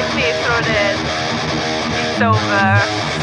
I pay. It's over.